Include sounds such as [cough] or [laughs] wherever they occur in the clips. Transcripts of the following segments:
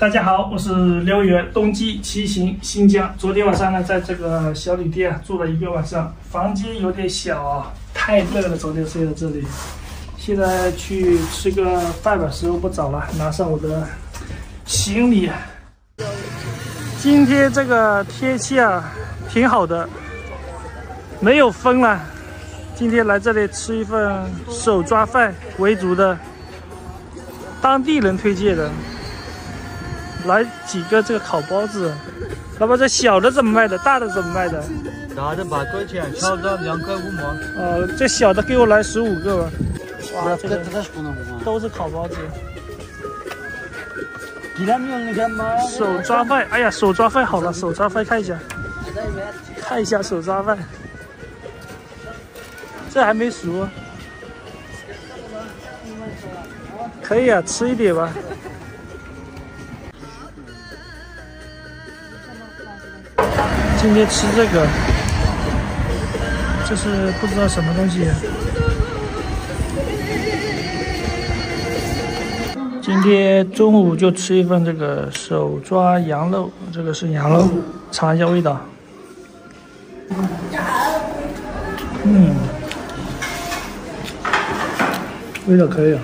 大家好，我是刘源，冬季骑行新疆。昨天晚上呢，在这个小旅店住了一个晚上，房间有点小，太热了，昨天睡在这里。现在去吃个饭吧，时候不早了，拿上我的行李。今天这个天气啊，挺好的，没有风了。今天来这里吃一份手抓饭为主的，当地人推荐的。来几个这个烤包子，老板，这小的怎么卖的？大的怎么卖的？大的八块钱，小的两块五毛。呃，这小的给我来十五个吧。哇，这个都是烤包子。手抓饭，哎呀，手抓饭好了，手抓饭看一下，看一下手抓饭，这还没熟。可以啊，吃一点吧。今天吃这个，这是不知道什么东西。今天中午就吃一份这个手抓羊肉，这个是羊肉，尝一下味道。嗯，味道可以。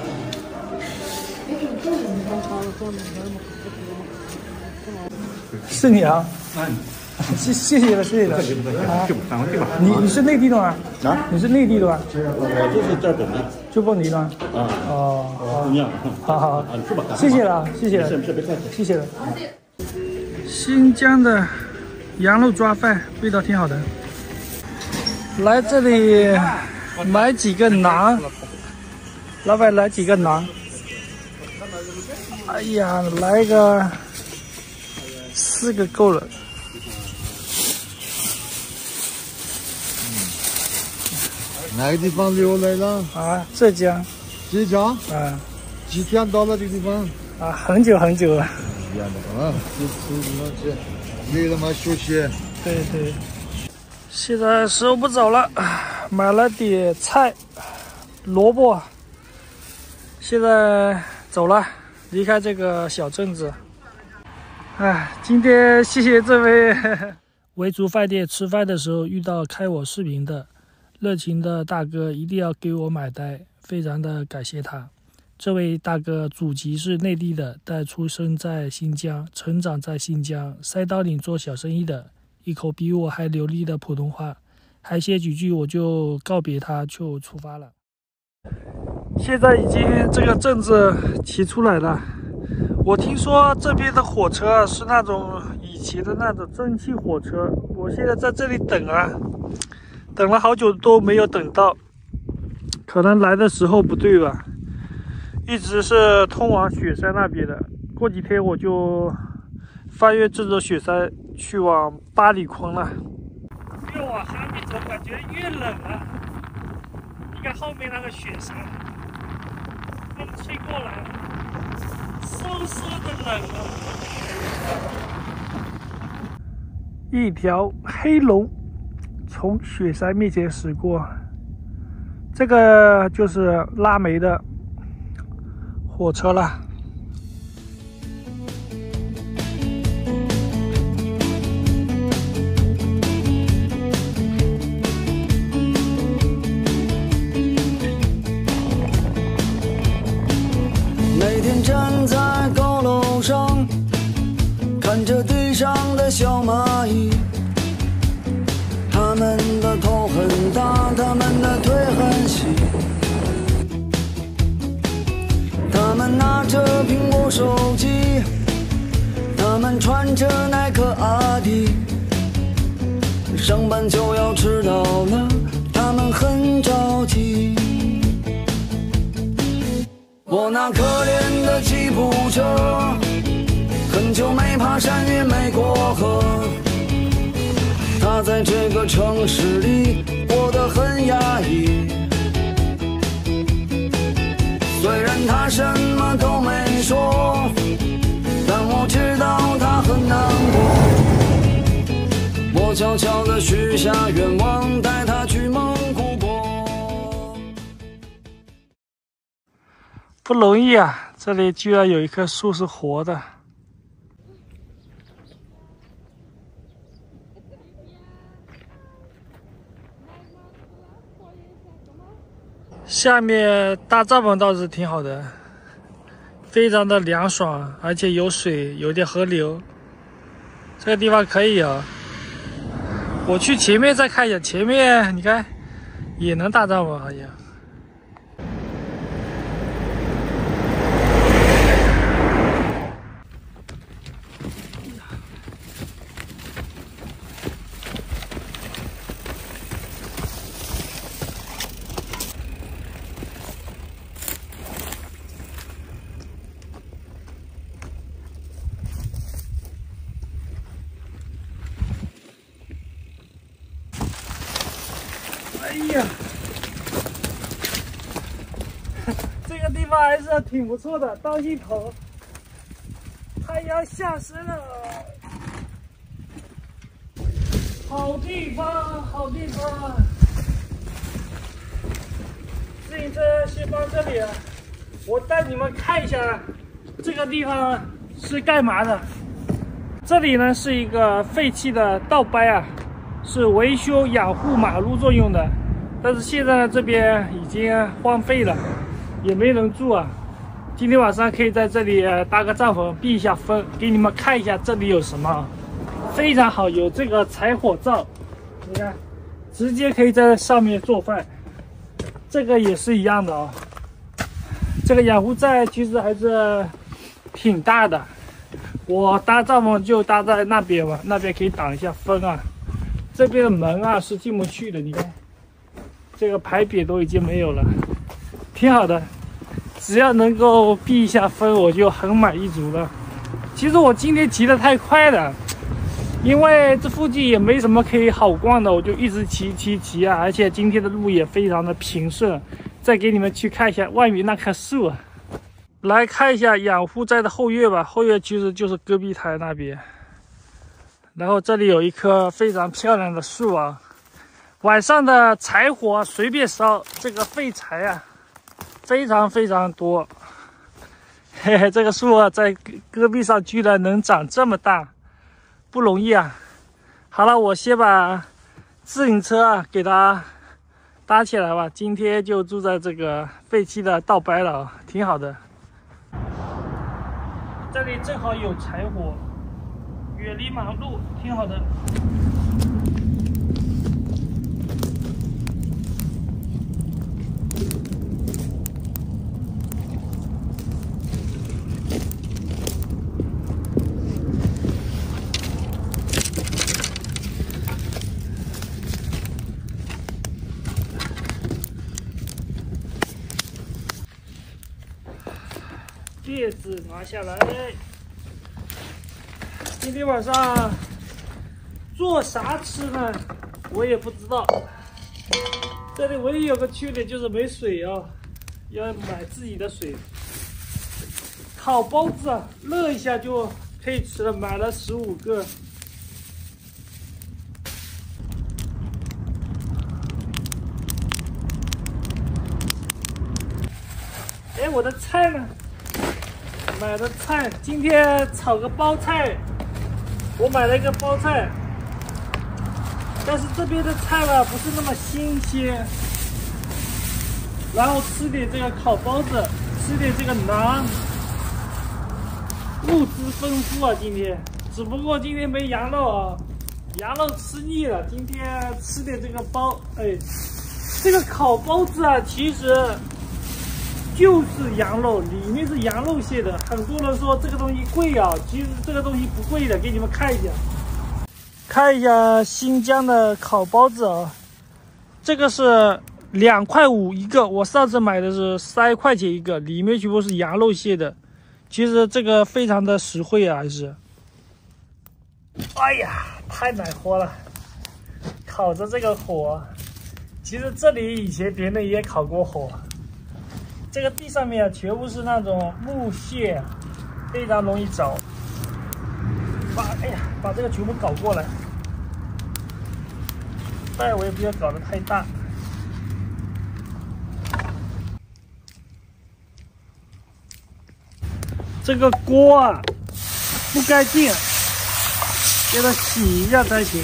是你啊？谢谢谢了，谢谢了。你你是内地的吗？啊，你是内地的吗？我就是这儿本的，就蹦迪的。啊哦，好好好，谢谢了，谢谢了，谢谢了。新疆的羊肉抓饭味道挺好的。来这里买几个馕，老板来几个馕。哎呀，来一个四个够了。哪个地方流来了？啊，浙江。浙江？啊。几天到了这个地方？啊，很久很久了。一样的啊，就吃什么去？累了吗？休息。对对。现在时候不早了，买了点菜，萝卜。现在走了，离开这个小镇子。哎，今天谢谢这位 [laughs] 维族饭店吃饭的时候遇到开我视频的。热情的大哥一定要给我买单，非常的感谢他。这位大哥祖籍是内地的，但出生在新疆，成长在新疆，赛道岭做小生意的，一口比我还流利的普通话。还写几句，我就告别他，就出发了。现在已经这个镇子骑出来了。我听说这边的火车是那种以前的那种蒸汽火车，我现在在这里等啊。等了好久都没有等到，可能来的时候不对吧？一直是通往雪山那边的。过几天我就翻越这座雪山去往巴里坤了。越往哈密走，感觉越冷了。你看后面那个雪山，风吹过来，嗖嗖的冷啊！一条黑龙。从雪山面前驶过，这个就是拉煤的火车了。每天站在高楼上，看着地上的小蚂蚁。他们的头很大，他们的腿很细，他们拿着苹果手机，他们穿着耐克阿迪，上班就要迟到了，他们很着急。我那可怜的吉普车，很久没爬山，也没过河。他在这个城市里过得很压抑，虽然他什么都没说，但我知道他很难过。我悄悄地许下愿望，带他去蒙古国。不容易啊，这里居然有一棵树是活的。下面搭帐篷倒是挺好的，非常的凉爽，而且有水，有点河流，这个地方可以啊。我去前面再看一下，前面你看也能搭帐篷，好像。哎呀，这个地方还是挺不错的，当心头。太阳下山了，好地方，好地方。自行车先放这里，我带你们看一下这个地方是干嘛的。这里呢是一个废弃的道掰啊，是维修养护马路作用的。但是现在呢，这边已经荒废了，也没人住啊。今天晚上可以在这里搭个帐篷避一下风，给你们看一下这里有什么，非常好，有这个柴火灶，你看，直接可以在上面做饭。这个也是一样的哦。这个养护站其实还是挺大的，我搭帐篷就搭在那边吧，那边可以挡一下风啊。这边的门啊是进不去的，你看。这个牌匾都已经没有了，挺好的，只要能够避一下风，我就很满意足了。其实我今天骑的太快了，因为这附近也没什么可以好逛的，我就一直骑骑骑啊。而且今天的路也非常的平顺。再给你们去看一下外面那棵树，来看一下养护寨的后院吧。后院其实就是戈壁滩那边，然后这里有一棵非常漂亮的树啊。晚上的柴火随便烧，这个废柴啊，非常非常多。嘿嘿，这个树啊，在戈壁上居然能长这么大，不容易啊！好了，我先把自行车啊给它搭起来吧。今天就住在这个废弃的道白了，挺好的。这里正好有柴火，远离马路，挺好的。叶子拿下来。今天晚上做啥吃呢？我也不知道。这里唯一有个缺点就是没水啊，要买自己的水。烤包子，热一下就可以吃了，买了十五个。哎，我的菜呢？买的菜，今天炒个包菜，我买了一个包菜，但是这边的菜吧不是那么新鲜，然后吃点这个烤包子，吃点这个馕，物资丰富啊今天，只不过今天没羊肉啊，羊肉吃腻了，今天吃点这个包，哎，这个烤包子啊其实。就是羊肉，里面是羊肉馅的。很多人说这个东西贵啊，其实这个东西不贵的，给你们看一下，看一下新疆的烤包子啊，这个是两块五一个，我上次买的是三块钱一个，里面全部是羊肉馅的。其实这个非常的实惠啊，还是。哎呀，太暖和了，烤着这个火，其实这里以前别人也烤过火。这个地上面啊，全部是那种木屑，非常容易着。把哎呀，把这个全部搞过来，但我也不要搞得太大。这个锅啊不干净，给它洗一下才行。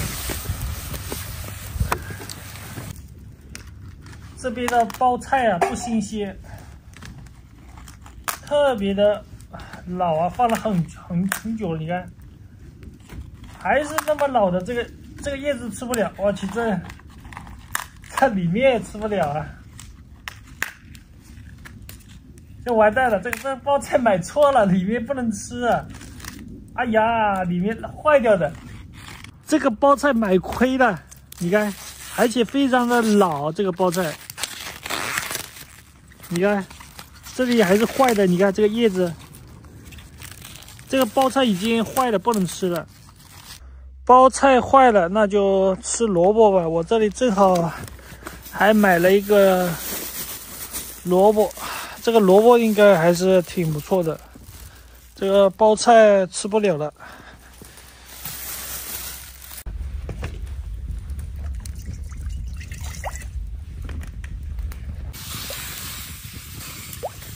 这边的包菜啊不新鲜，特别的老啊，放了很很很久了，你看，还是那么老的这个这个叶子吃不了，我去这这里面也吃不了啊，这完蛋了，这个这包菜买错了，里面不能吃，啊，哎呀，里面坏掉的，这个包菜买亏了，你看，而且非常的老，这个包菜。你看，这里还是坏的。你看这个叶子，这个包菜已经坏了，不能吃了。包菜坏了，那就吃萝卜吧。我这里正好还买了一个萝卜，这个萝卜应该还是挺不错的。这个包菜吃不了了。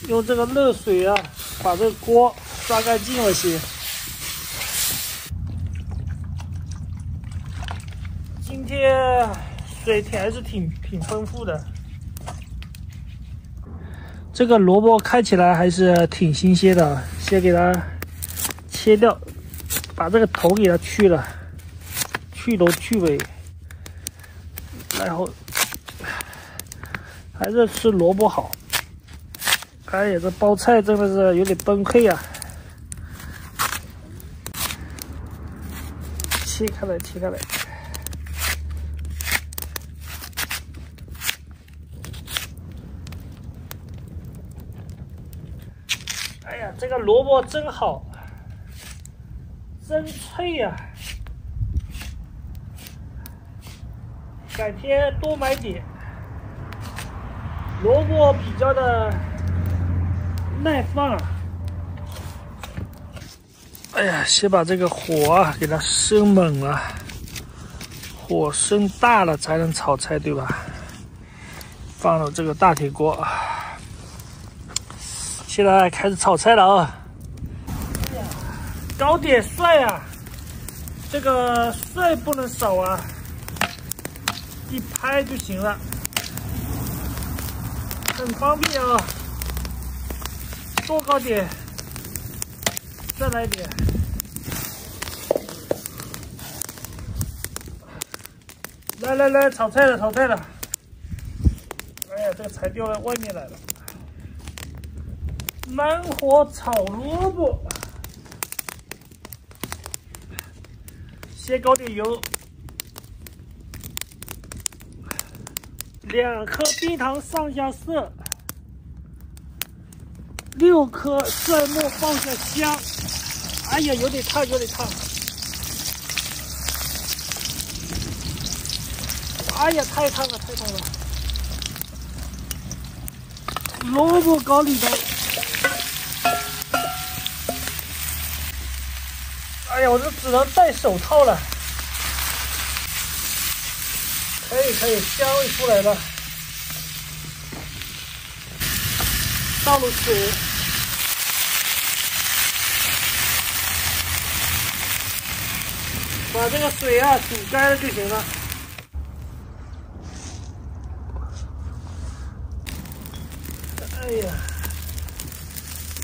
用这个热水啊，把这个锅刷干净了些。今天水挺还是挺挺丰富的。这个萝卜看起来还是挺新鲜的，先给它切掉，把这个头给它去了，去头去尾，然后还是吃萝卜好。哎呀，这包菜真的是有点崩溃啊！切开来，切开来。哎呀，这个萝卜真好，真脆呀！改天多买点。萝卜比较的。耐放。哎呀，先把这个火啊给它升猛了，火升大了才能炒菜，对吧？放了这个大铁锅啊，现在开始炒菜了啊！搞点蒜啊，这个蒜不能少啊，一拍就行了，很方便啊。多搞点，再来一点。来来来，炒菜了，炒菜了。哎呀，这个菜掉到外面来了。慢火炒萝卜，先搞点油，两颗冰糖上下色。六颗蒜末爆下香，哎呀，有点烫，有点烫。哎呀，太烫了，太烫了。萝卜搞里头。哎呀，我这只能戴手套了。可以，可以，香味出来了。倒入水。把这个水啊煮干了就行了。哎呀，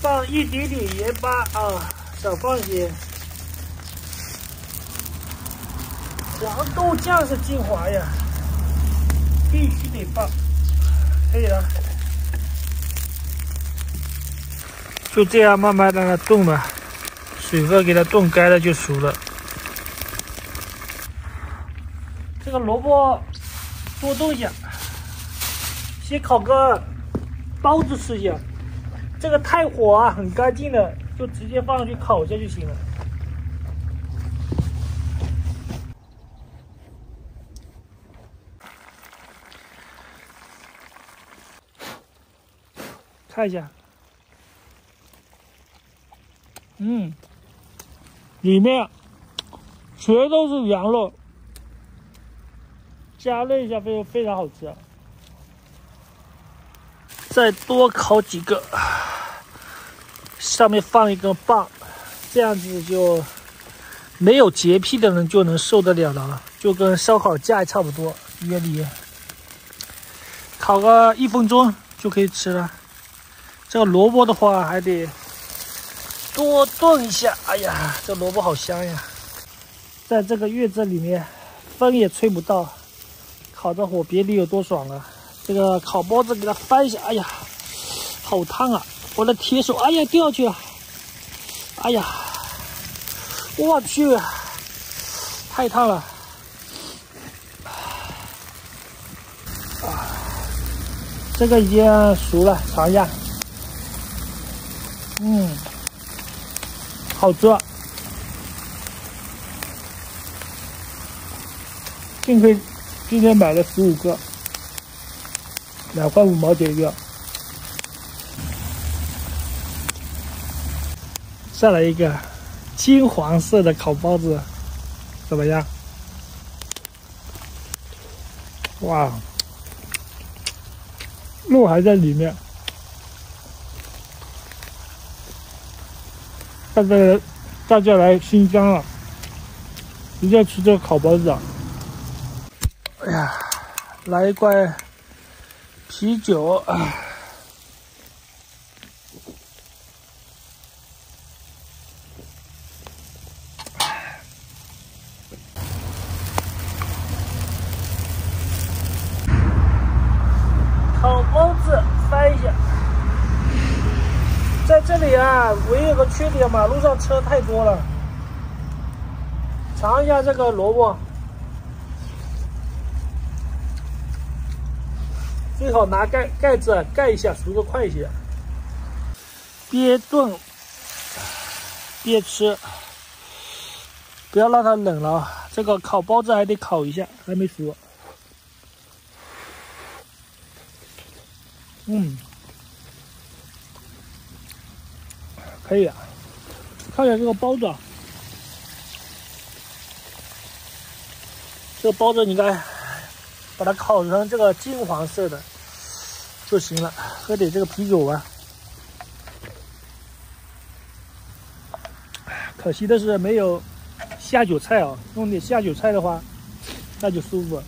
放一点点盐巴啊，少放些。黄豆酱是精华呀，必须得放。可以了，就这样慢慢让它炖吧，水分给它炖干了就熟了。这个萝卜多炖一下，先烤个包子吃一下。这个太火啊，很干净的，就直接放上去烤一下就行了。看一下，嗯，里面全都是羊肉。加热一下，非非常好吃啊。再多烤几个，上面放一个棒，这样子就没有洁癖的人就能受得了了，就跟烧烤架差不多原理。烤个一分钟就可以吃了。这个萝卜的话还得多炖一下。哎呀，这萝卜好香呀！在这个院子里面，风也吹不到，烤着火别提有多爽了。这个烤包子给它翻一下，哎呀，好烫啊！我的铁手，哎呀，掉下去了！哎呀，我去，太烫了！啊，这个已经熟了，尝一下。嗯，好吃。幸亏今天买了十五个。两块五毛钱一个，再来一个金黄色的烤包子，怎么样？哇，肉还在里面，大家大家来新疆了，一定要吃这个烤包子啊。哎呀，来一罐。啤酒啊！烤包子翻一下，在这里啊，唯一有个缺点，马路上车太多了。尝一下这个萝卜。最好拿盖盖子盖一下，熟的快一些。边炖边吃，不要让它冷了。这个烤包子还得烤一下，还没熟。嗯，可以啊。看一下这个包子，这个包子你看，把它烤成这个金黄色的。就行了，喝点这个啤酒吧。可惜的是没有下酒菜啊，弄点下酒菜的话，那就舒服。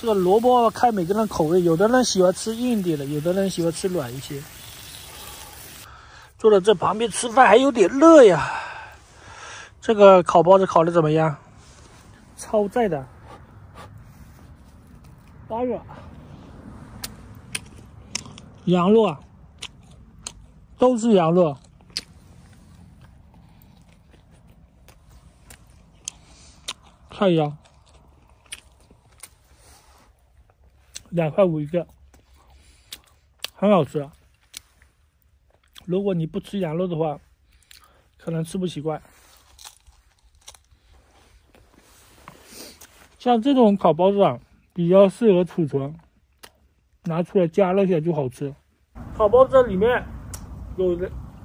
这个萝卜看每个人口味，有的人喜欢吃硬一点的，有的人喜欢吃软一些。坐在这旁边吃饭还有点热呀。这个烤包子烤的怎么样？超赞的，八月。羊肉啊，都是羊肉，看一下，两块五一个，很好吃。如果你不吃羊肉的话，可能吃不习惯。像这种烤包子啊，比较适合储存。拿出来加热一下就好吃。烤包子里面有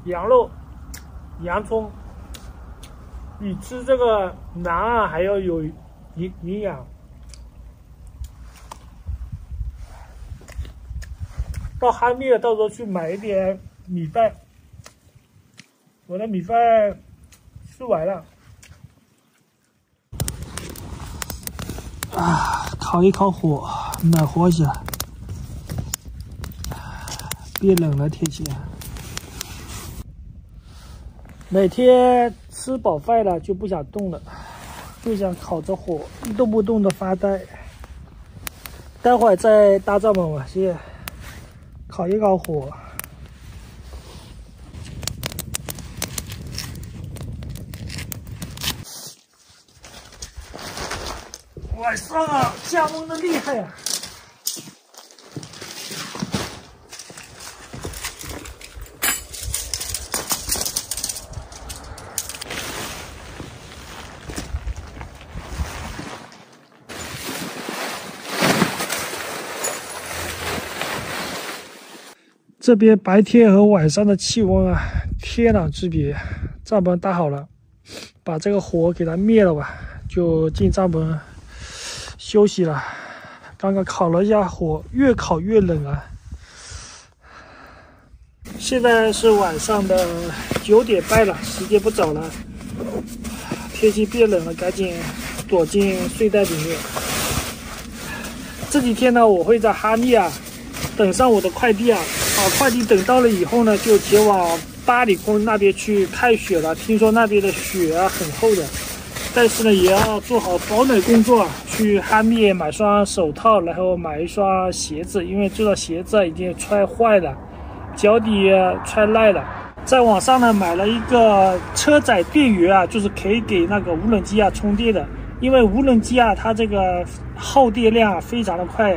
羊肉、洋葱，比吃这个馕啊还要有营营养。到哈密了，到时候去买一点米饭。我的米饭吃完了。啊，烤一烤火，暖和一下。变冷了，天气啊。每天吃饱饭了就不想动了，就想烤着火一动不动的发呆。待会儿再搭帐篷吧，先烤一烤火。晚上啊，降温的厉害呀！这边白天和晚上的气温啊，天壤之别。帐篷搭好了，把这个火给它灭了吧，就进帐篷休息了。刚刚烤了一下火，越烤越冷啊。现在是晚上的九点半了，时间不早了，天气变冷了，赶紧躲进睡袋里面。这几天呢，我会在哈密啊等上我的快递啊，把快递等到了以后呢，就前往巴里坤那边去看雪了。听说那边的雪啊很厚的，但是呢，也要做好保暖工作啊。去哈密买双手套，然后买一双鞋子，因为这双鞋子已经穿坏了，脚底穿烂了。在网上呢买了一个车载电源啊，就是可以给那个无人机啊充电的。因为无人机啊，它这个耗电量非常的快，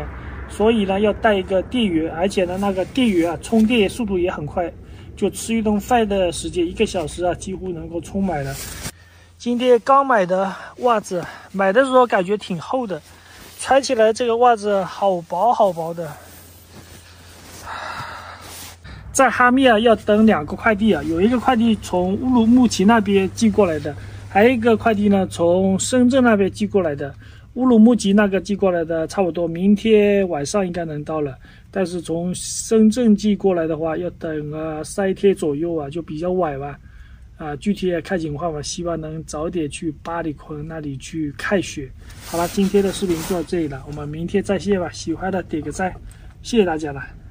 所以呢要带一个电源，而且呢那个电源啊充电速度也很快，就吃一顿饭的时间，一个小时啊几乎能够充满了。今天刚买的袜子，买的时候感觉挺厚的，穿起来这个袜子好薄好薄的。在哈密啊，要等两个快递啊，有一个快递从乌鲁木齐那边寄过来的，还有一个快递呢从深圳那边寄过来的。乌鲁木齐那个寄过来的差不多明天晚上应该能到了，但是从深圳寄过来的话要等个三天左右啊，就比较晚吧。啊，具体也看情况吧，希望能早点去巴里坤那里去看雪。好了，今天的视频就到这里了，我们明天再见吧。喜欢的点个赞，谢谢大家了。